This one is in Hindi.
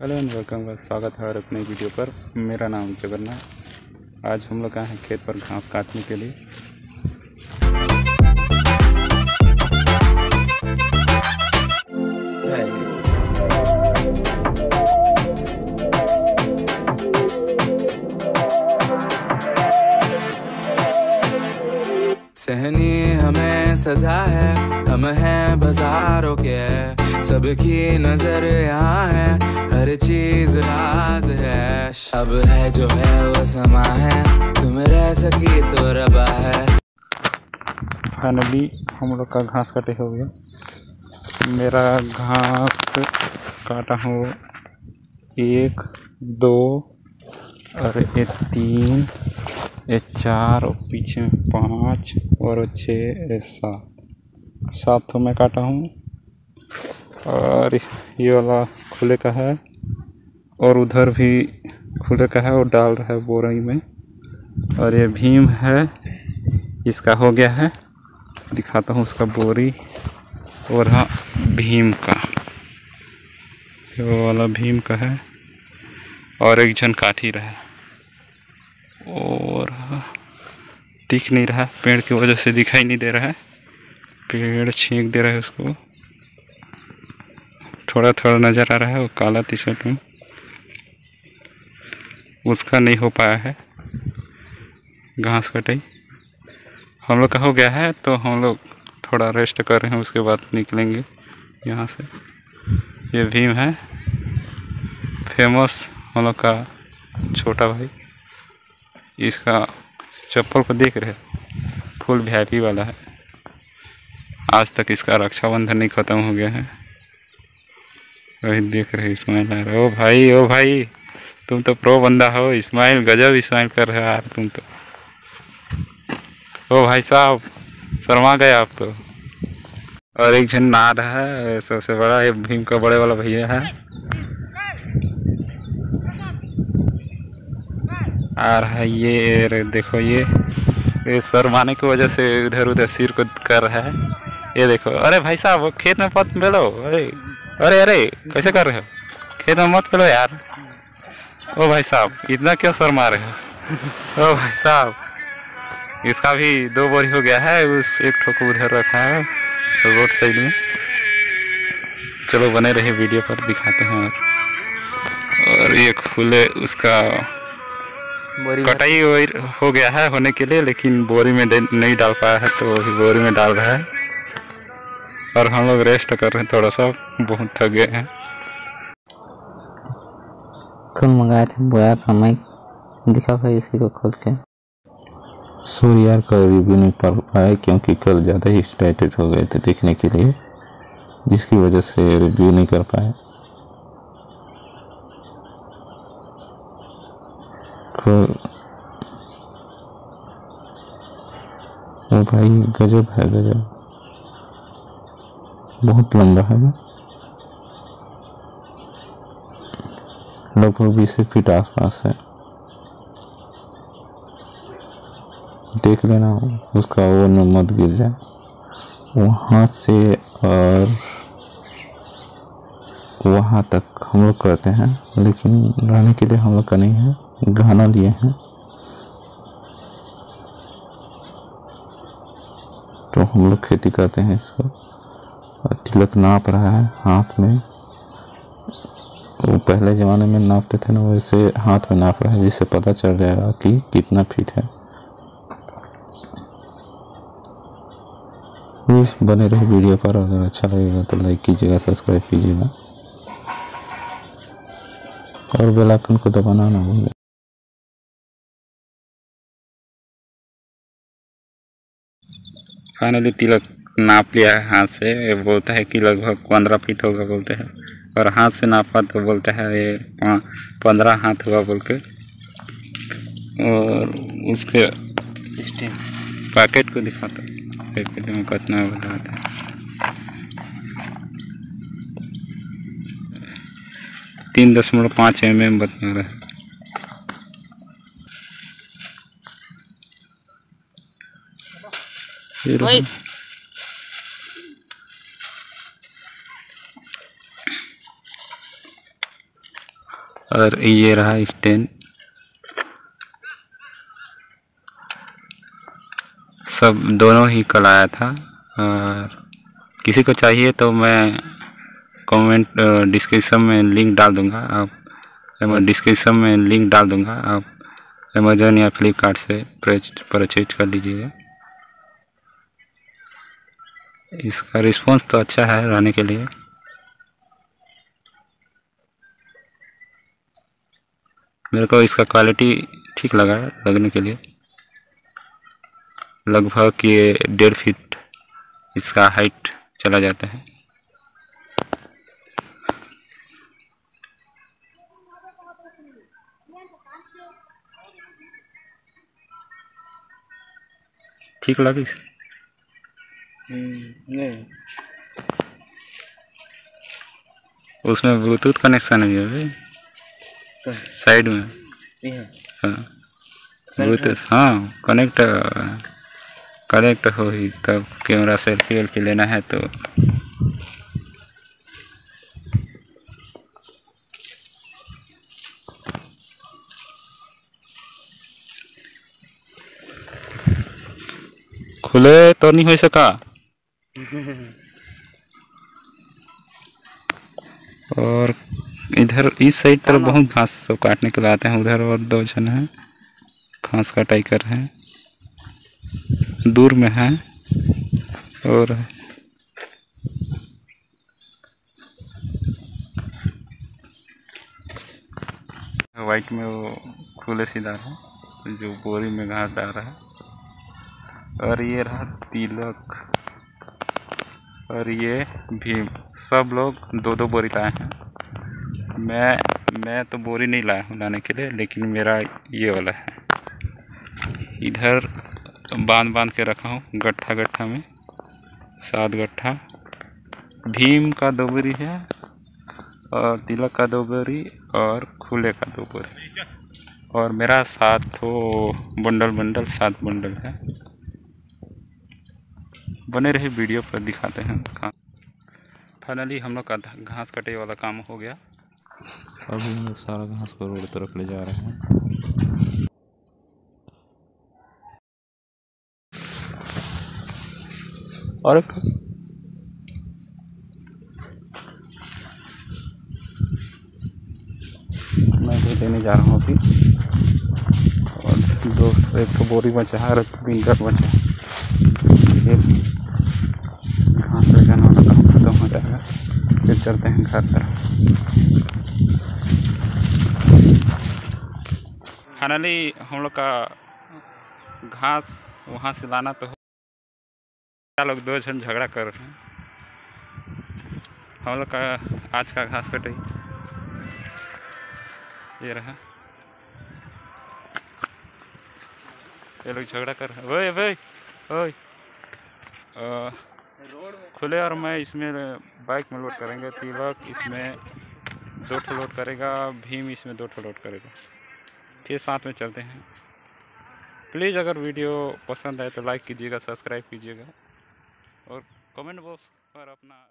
हेलो एंड वेलकम का स्वागत है और अपने वीडियो पर। मेरा नाम जगन्नाथ आज हम लोग आए हैं खेत पर घास काटने के लिए। सहनी हमें सजा है, हम हैं बाजारों के। सबकी नज़र यहाँ है, हर चीज़ राज है। अब है जो है वो समा है, तुम रह सकी तो रबा है। फाइनली हम लोग का घास कटे हो गया। मेरा घास काटा हो एक, दो, और ये तीन, ये चार, और पीछे पाँच, और छः, सात। सात तो मैं काटा हूँ। और ये वाला खुले का है और उधर भी खुले का है और डाल रहा है बोरई में। और ये भीम है इसका हो गया है। दिखाता हूँ उसका बोरी और हाँ भीम का। ये वाला भीम का है और एक जन काट ही। रहा और हाँ, दिख नहीं रहा पेड़ की वजह से दिखाई नहीं दे रहा है। पेड़ छींक दे रहा है उसको। थोड़ा थोड़ा नज़र आ रहा है वो काला टी शर्ट में। उसका नहीं हो पाया है। घास कटाई। हम लोग का हो गया है तो हम लोग थोड़ा रेस्ट कर रहे हैं, उसके बाद निकलेंगे यहाँ से। ये भीम है। फ़ेमस हम लोग का छोटा भाई। इसका चप्पल को देख रहे फुल वी वाला है। आज तक इसका रक्षाबंधन नहीं ख़त्म हो गया है। वही देख रहे इस्माइल आ रहा ओ भाई ओ भाई, तुम तो प्रो बंदा हो, इस्माइल, गजब इस्माइल कर रहे हो यार तुम तो। ओ भाई साहब, शर्मा गए आप तो। और एक जन नहा रहा है, सबसे बड़ा, ये भीम का बड़े वाला भैया है। आ रहा है ये देखो ये ये शर्माने की वजह से इधर उधर सिर को कर रहा है। ये देखो, अरे भाई साहब खेत में पत मिलो, अरे। अरे अरे कैसे कर रहे हो? खेत में मत मिलो यार। ओ भाई साहब इतना क्यों शर्मा रहे हो? ओ भाई साहब इसका भी दो बोरी हो गया है उस एक ठोक उधर रखा है रोड साइड में। चलो बने रहे वीडियो पर दिखाते हैं और ये खुले उसका कटाई हो- हो गया है होने के लिए लेकिन बोरी में नहीं डाल पाया है तो बोरी में डाल रहा है। और हम लोग रेस्ट कर रहे हैं थोड़ा सा बहुत थक गए हैं। कल मंगाए थे बोया का माइक दिखा भाई इसी को खोल के। सॉरी यार कल रिव्यू नहीं कर पाया क्योंकि कल ज़्यादा ही एक्साइटेड हो गए थे देखने के लिए जिसकी वजह से रिव्यू नहीं कर पाए। ओ भाई गजब है गजब। बहुत लंबा है ना लगभग बीस फीट आसपास है। देख लेना, उसका वो में मत गिर जाए। वहाँ से और वहाँ तक हम लोग करते हैं, लेकिन रहने के लिए हम लोग का नहीं है। गहना लिए हैं। तो हम लोग खेती करते हैं इसको। तिलक नाप रहा है हाथ में। वो पहले ज़माने में नापते थे ना, वैसे हाथ में नाप रहा है, जिससे पता चल जाएगा कि कितना फीट है। बने रहे वीडियो पर, अगर अच्छा लगेगा तो लाइक कीजिएगा, सब्सक्राइब कीजिएगा। और बेल आइकन को दबाना ना भूलें। फाइनली तिलक। नाप लिया है हाथ से ये बोलता है कि लगभग पंद्रह फीट होगा बोलते हैं। और हाथ से नापा तो बोलता है ये पंद्रह हाथ हुआ बोल के। और उसके पैकेट को दिखाता पैकेट में कितना बताता है। तीन दशमलव पाँच एम एम बता रहा है। और ये रहा स्टैंड सब दोनों ही कल आया था। और किसी को चाहिए तो मैं कमेंट डिस्क्रिप्शन में लिंक डाल दूँगा। आप डिस्क्रिप्शन में लिंक डाल दूँगा। आप अमेजोन या फ्लिपकार्ट से परचेज कर लीजिएगा इसका रिस्पांस तो अच्छा है रहने के लिए। मेरे को इसका क्वालिटी ठीक लगा लगने के लिए। लगभग ये डेढ़ फीट इसका हाइट चला जाता है। ठीक लगे नहीं। उसमें ब्लूटूथ कनेक्शन है साइड में। हाँ। ब्लूटूथ हाँ कनेक्ट कनेक्ट हो ही। तब कैमरा सेल्फी वेल्फी लेना है तो। खुले तो नहीं हो सका। और इधर इस साइड तरफ़ बहुत घास सब काटने के लिए आते हैं। उधर और दो जन है। घास कटाई कर रहे हैं। दूर में है। और वाइट में वो खुले सीधा है। जो बोरी में घास डाल रहा है। और ये रहा तिलक। और ये भीम। सब लोग दो दो बोरी लाए हैं। मैं मैं तो बोरी नहीं लाया हूँ लाने के लिए, लेकिन मेरा ये वाला है। इधर बाँध बाँध के रखा हूँ, गट्ठा गट्ठा में, सात गट्ठा। भीम का दो बोरी है, और तिलक का दो बोरी और खुले का दो बोरी और मेरा सात ठो बंडल बंडल, सात बंडल है। बने रहे वीडियो पर, दिखाते हैं फाइनली हम लोग का घास कटे वाला काम हो गया। अभी हम लोग सारा घास को रोड तरफ़ ले जा रहे हैं। और मैं भी लेने जा रहा हूँ अभी। और दो, एक तो बोरी बचा है, और एक बिंदर बचा है। घास ले जाने काम खत्म हो जाएगा। फिर चलते हैं घर तरफ़ फाइनली हम लोग का घास वहाँ से लाना तो क्या लोग दो जन झगड़ा कर रहे हैं? हम लोग का आज का घास कटाई ये रहा। ये लोग झगड़ा कर रहे हैं। ओए भाई खुले और मैं इसमें बाइक में लोड करेंगे, तिलक इसमें दो ठो लोड करेगा, भीम इसमें दो ठो लोड करेगा। फिर साथ में चलते हैं। प्लीज़ अगर वीडियो पसंद आए तो लाइक कीजिएगा सब्सक्राइब कीजिएगा और कमेंट बॉक्स पर अपना